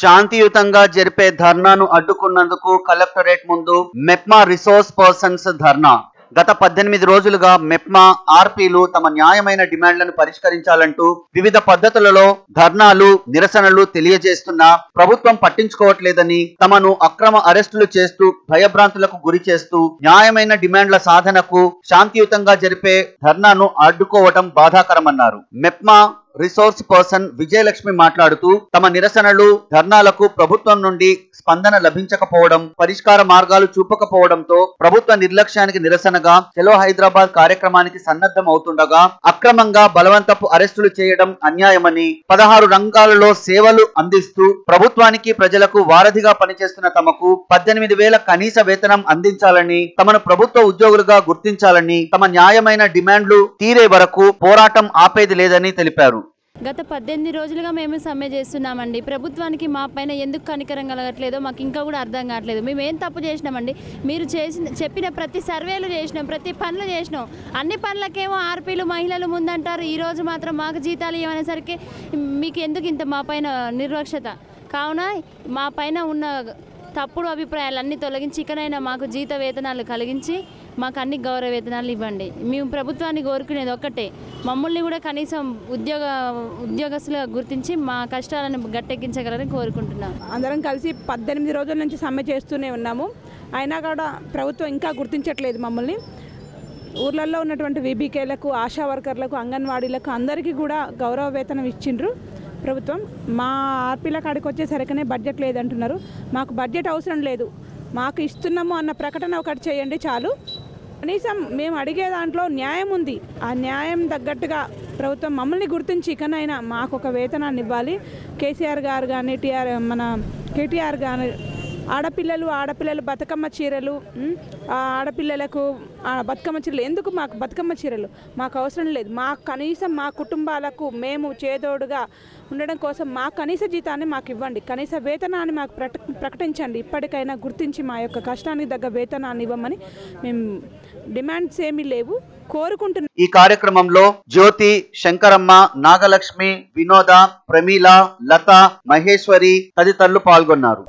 శాంతియుతంగా జరిపే ధర్నాను అడ్డుకున్నందుకు కలెక్టరేట్ ముందు మెప్మా రిసోర్స్ పర్సన్స్ ధర్నా. గత పద్దెనిమిది రోజులుగా మెప్మా ఆర్పీలు తమ న్యాయమైన డిమాండ్లను పరిష్కరించాలంటూ వివిధ పద్ధతులలో ధర్నాలు నిరసనలు తెలియజేస్తున్నా ప్రభుత్వం పట్టించుకోవట్లేదని తమను అక్రమ అరెస్టులు చేస్తూ భయభ్రాంతులకు గురి చేస్తూ న్యాయమైన డిమాండ్ల సాధనకు శాంతియుతంగా జరిపే ధర్నాను అడ్డుకోవటం బాధాకరమన్నారు. మెప్మా రిసోర్స్ పర్సన్ విజయలక్ష్మి మాట్లాడుతూ తమ నిరసనలు ధర్నాలకు ప్రభుత్వం నుండి స్పందన లభించకపోవడం పరిష్కార మార్గాలు చూపకపోవడంతో ప్రభుత్వ నిర్లక్ష్యానికి నిరసనగా చెలో హైదరాబాద్ కార్యక్రమానికి సన్నద్ధం అవుతుండగా అక్రమంగా బలవంతపు అరెస్టులు చేయడం అన్యాయమని పదహారు రంగాలలో సేవలు అందిస్తూ ప్రభుత్వానికి ప్రజలకు వారధిగా పనిచేస్తున్న తమకు పద్దెనిమిది వేల కనీస వేతనం అందించాలని తమను ప్రభుత్వ ఉద్యోగులుగా గుర్తించాలని తమ న్యాయమైన డిమాండ్లు తీరే వరకు పోరాటం ఆపేది లేదని తెలిపారు. గత పద్దెనిమిది రోజులుగా మేము సమ్మె చేస్తున్నామండి. ప్రభుత్వానికి మా పైన ఎందుకు కనికరం కలగట్లేదో మాకు ఇంకా కూడా అర్థం కావట్లేదు. మేము ఏం తప్పు చేసినామండి? మీరు చేసిన చెప్పిన ప్రతి సర్వేలు చేసినాం ప్రతి పనులు చేసినాం. అన్ని పనులకేమో ఆర్పీలు మహిళలు ముందంటారు. ఈరోజు మాత్రం మాకు జీతాలు ఇవ్వనేసరికి మీకు ఎందుకు ఇంత మా పైన నిర్లక్ష్యత కావున మా పైన ఉన్న తప్పుడు అభిప్రాయాలన్నీ తొలగించి ఇకనైనా మాకు జీత వేతనాలు కలిగించి మాకు అన్ని గౌరవ వేతనాలు ఇవ్వండి. మేము ప్రభుత్వాన్ని కోరుకునేది ఒక్కటే. మమ్మల్ని కూడా కనీసం ఉద్యోగ ఉద్యోగస్తులుగా గుర్తించి మా కష్టాలను గట్టెక్కించగలని కోరుకుంటున్నాం. అందరం కలిసి పద్దెనిమిది రోజుల నుంచి సమ్మె చేస్తూనే ఉన్నాము. అయినా కూడా ప్రభుత్వం ఇంకా గుర్తించట్లేదు మమ్మల్ని. ఊర్లలో ఉన్నటువంటి వీబీకేలకు ఆశా వర్కర్లకు అంగన్వాడీలకు అందరికీ కూడా గౌరవ వేతనం ఇచ్చిండ్రు ప్రభుత్వం. మా ఆర్పీల కాడికి వచ్చేసరికనే బడ్జెట్ లేదంటున్నారు. మాకు బడ్జెట్ అవసరం లేదు. మాకు ఇస్తున్నాము అన్న ప్రకటన ఒకటి చేయండి చాలు. కనీసం మేము అడిగే దాంట్లో న్యాయం ఉంది. ఆ న్యాయం తగ్గట్టుగా ప్రభుత్వం మమ్మల్ని గుర్తించి ఇకనైనా మాకు ఒక వేతనాన్ని ఇవ్వాలి. కేసీఆర్ గారు కానీ టీఆర్ మన కేటీఆర్ గారు ఆడపిల్లలు ఆడపిల్లలు బతుకమ్మ చీరలు ఆడపిల్లలకు బతుకమ్మ చీరలు. ఎందుకు మాకు బతుకమ్మ చీరలు? మాకు అవసరం లేదు. మా కనీసం మా కుటుంబాలకు మేము చేదోడుగా ఉండడం కోసం మా కనీస జీతాన్ని మాకు ఇవ్వండి. కనీస వేతనాన్ని మాకు ప్రకటించండి. ఇప్పటికైనా గుర్తించి మా యొక్క కష్టానికి తగ్గ వేతనాన్ని ఇవ్వమని మేము డిమాండ్స్ ఏమీ లేవు. కోరుకుంటున్నాం. ఈ కార్యక్రమంలో జ్యోతి శంకరమ్మ నాగలక్ష్మి వినోద ప్రమీల లత మహేశ్వరి తదితరులు పాల్గొన్నారు.